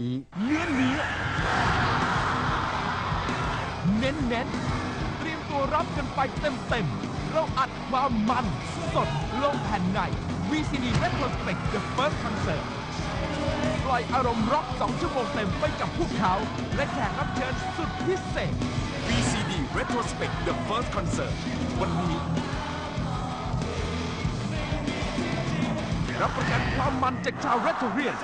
เนื้อเนื้อเน้นเน้นๆเตรียมตัวรับกันไปเต็มเต็มๆเราอัดความมัน สดลงแผ่นใน VCD Retrospect The First Concert ปล่อยอารมณ์ร็อก2ชั่วโมงเต็มไปกับพวกเขา และแขกรับเชิญสุดพิเศษ VCD Retrospect The First Concert วันนี้ รับประกันความมันจากชาวเรทเรียน